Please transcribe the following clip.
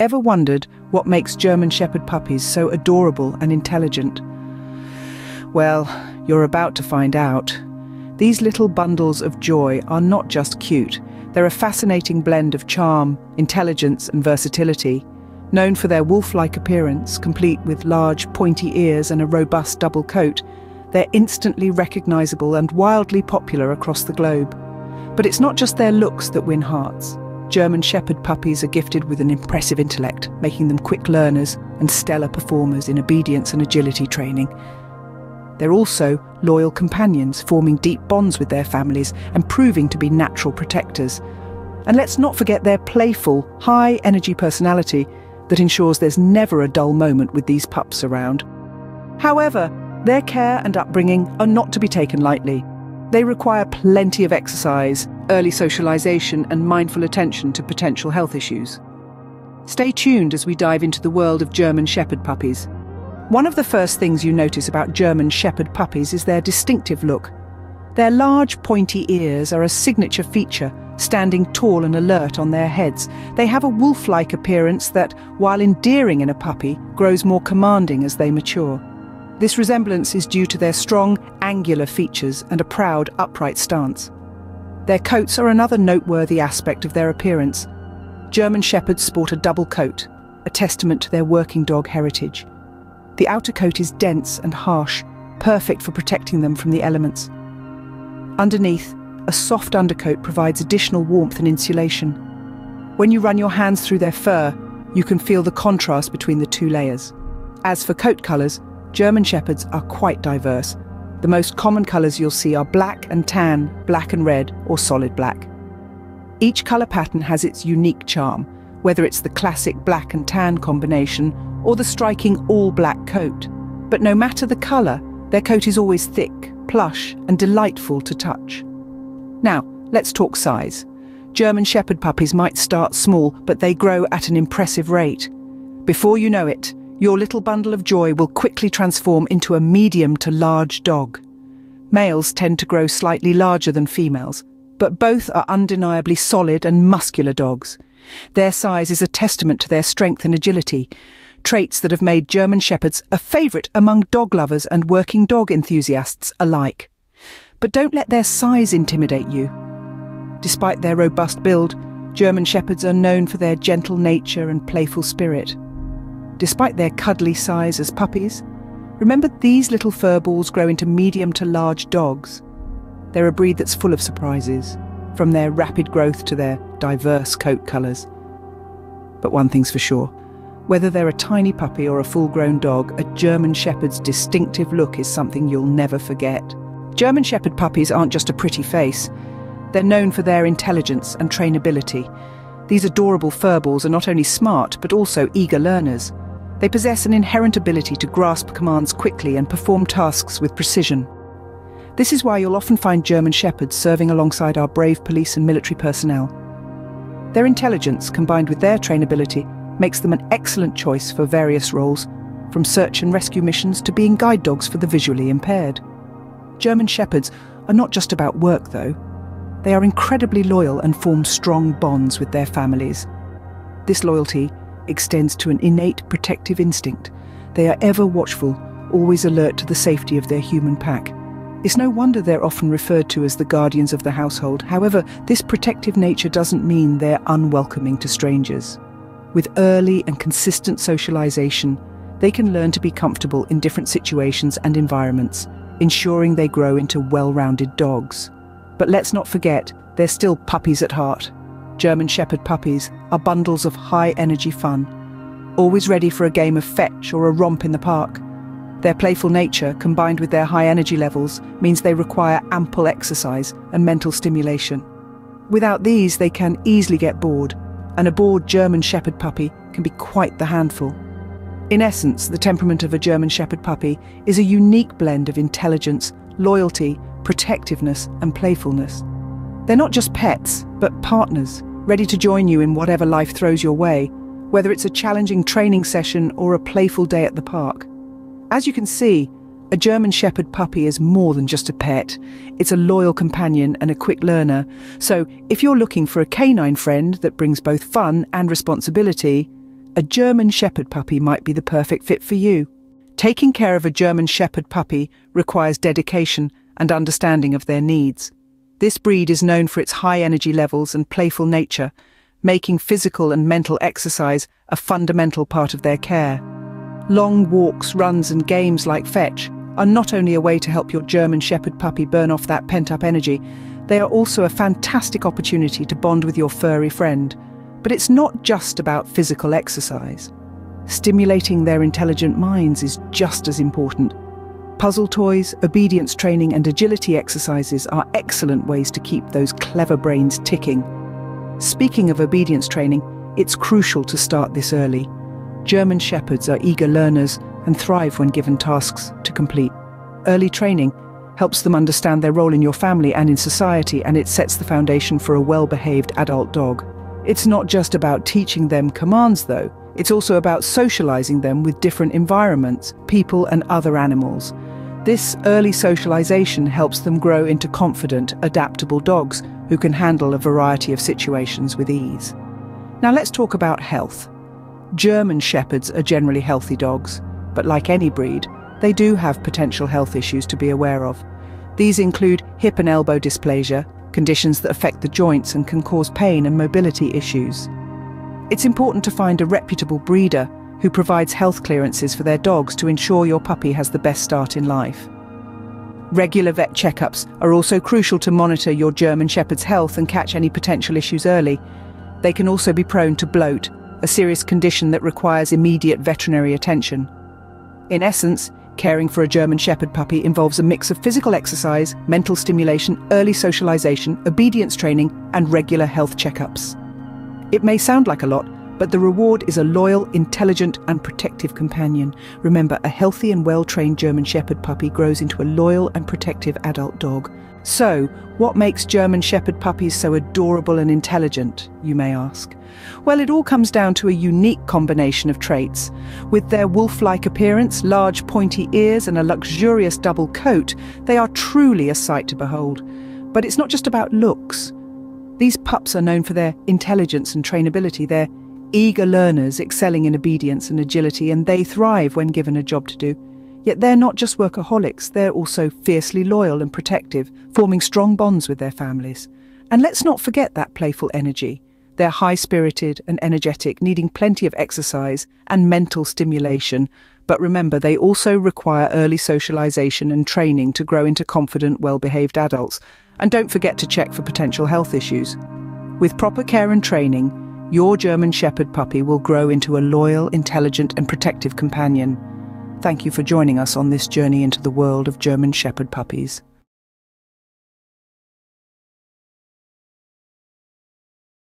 Ever wondered what makes German Shepherd puppies so adorable and intelligent? Well, you're about to find out. These little bundles of joy are not just cute, they're a fascinating blend of charm, intelligence, and versatility. Known for their wolf like appearance, complete with large, pointy ears and a robust double coat, they're instantly recognisable and wildly popular across the globe. But it's not just their looks that win hearts. German Shepherd puppies are gifted with an impressive intellect, making them quick learners and stellar performers in obedience and agility training. They're also loyal companions, forming deep bonds with their families and proving to be natural protectors. And let's not forget their playful, high energy personality that ensures there's never a dull moment with these pups around. However, their care and upbringing are not to be taken lightly. They require plenty of exercise, early socialisation, and mindful attention to potential health issues. Stay tuned as we dive into the world of German Shepherd puppies. One of the first things you notice about German Shepherd puppies is their distinctive look. Their large, pointy ears are a signature feature, standing tall and alert on their heads. They have a wolf like appearance that, while endearing in a puppy, grows more commanding as they mature. This resemblance is due to their strong, angular features and a proud, upright stance. Their coats are another noteworthy aspect of their appearance. German Shepherds sport a double coat, a testament to their working dog heritage. The outer coat is dense and harsh, perfect for protecting them from the elements. Underneath, a soft undercoat provides additional warmth and insulation. When you run your hands through their fur, you can feel the contrast between the two layers. As for coat colours, German Shepherds are quite diverse. The most common colours you'll see are black and tan, black and red, or solid black. Each colour pattern has its unique charm, whether it's the classic black and tan combination or the striking all-black coat. But no matter the colour, their coat is always thick, plush and delightful to touch. Now, let's talk size. German Shepherd puppies might start small, but they grow at an impressive rate. Before you know it, your little bundle of joy will quickly transform into a medium to large dog. Males tend to grow slightly larger than females, but both are undeniably solid and muscular dogs. Their size is a testament to their strength and agility, traits that have made German Shepherds a favourite among dog lovers and working dog enthusiasts alike. But don't let their size intimidate you. Despite their robust build, German Shepherds are known for their gentle nature and playful spirit. Despite their cuddly size as puppies, remember these little furballs grow into medium to large dogs. They're a breed that's full of surprises, from their rapid growth to their diverse coat colours. But one thing's for sure, whether they're a tiny puppy or a full-grown dog, a German Shepherd's distinctive look is something you'll never forget. German Shepherd puppies aren't just a pretty face. They're known for their intelligence and trainability. These adorable furballs are not only smart, but also eager learners. They possess an inherent ability to grasp commands quickly and perform tasks with precision. This is why you'll often find German Shepherds serving alongside our brave police and military personnel. Their intelligence, combined with their trainability, makes them an excellent choice for various roles, from search and rescue missions to being guide dogs for the visually impaired. German Shepherds are not just about work, though. They are incredibly loyal and form strong bonds with their families. This loyalty extends to an innate protective instinct. They are ever watchful, always alert to the safety of their human pack. It's no wonder they're often referred to as the guardians of the household. However, this protective nature doesn't mean they're unwelcoming to strangers. With early and consistent socialization, they can learn to be comfortable in different situations and environments, ensuring they grow into well-rounded dogs. But let's not forget, they're still puppies at heart. German Shepherd puppies are bundles of high energy fun, always ready for a game of fetch or a romp in the park. Their playful nature, combined with their high energy levels, means they require ample exercise and mental stimulation. Without these, they can easily get bored, and a bored German Shepherd puppy can be quite the handful. In essence, the temperament of a German Shepherd puppy is a unique blend of intelligence, loyalty, protectiveness, and playfulness. They're not just pets, but partners, ready to join you in whatever life throws your way, whether it's a challenging training session or a playful day at the park. As you can see, a German Shepherd puppy is more than just a pet. It's a loyal companion and a quick learner. So if you're looking for a canine friend that brings both fun and responsibility, a German Shepherd puppy might be the perfect fit for you. Taking care of a German Shepherd puppy requires dedication and understanding of their needs. This breed is known for its high energy levels and playful nature, making physical and mental exercise a fundamental part of their care. Long walks, runs, and games like fetch are not only a way to help your German Shepherd puppy burn off that pent up energy, they are also a fantastic opportunity to bond with your furry friend. But it's not just about physical exercise. Stimulating their intelligent minds is just as important. Puzzle toys, obedience training, and agility exercises are excellent ways to keep those clever brains ticking. Speaking of obedience training, it's crucial to start this early. German Shepherds are eager learners and thrive when given tasks to complete. Early training helps them understand their role in your family and in society, and it sets the foundation for a well behaved adult dog. It's not just about teaching them commands, though, it's also about socializing them with different environments, people, and other animals. This early socialization helps them grow into confident, adaptable dogs who can handle a variety of situations with ease. Now let's talk about health. German Shepherds are generally healthy dogs, but like any breed, they do have potential health issues to be aware of. These include hip and elbow dysplasia, conditions that affect the joints and can cause pain and mobility issues. It's important to find a reputable breeder who provides health clearances for their dogs to ensure your puppy has the best start in life. Regular vet checkups are also crucial to monitor your German Shepherd's health and catch any potential issues early. They can also be prone to bloat, a serious condition that requires immediate veterinary attention. In essence, caring for a German Shepherd puppy involves a mix of physical exercise, mental stimulation, early socialization, obedience training, and regular health checkups. It may sound like a lot, but the reward is a loyal, intelligent, and protective companion. Remember, a healthy and well trained German Shepherd puppy grows into a loyal and protective adult dog. So, what makes German Shepherd puppies so adorable and intelligent, you may ask? Well, it all comes down to a unique combination of traits. With their wolf like appearance, large pointy ears, and a luxurious double coat, they are truly a sight to behold. But it's not just about looks. These pups are known for their intelligence and trainability. They're eager learners excelling in obedience and agility, and they thrive when given a job to do. Yet they're not just workaholics, they're also fiercely loyal and protective, forming strong bonds with their families. And let's not forget that playful energy. They're high spirited and energetic, needing plenty of exercise and mental stimulation. But remember, they also require early socialization and training to grow into confident, well behaved adults. And don't forget to check for potential health issues. With proper care and training, your German Shepherd puppy will grow into a loyal, intelligent, and protective companion. Thank you for joining us on this journey into the world of German Shepherd puppies.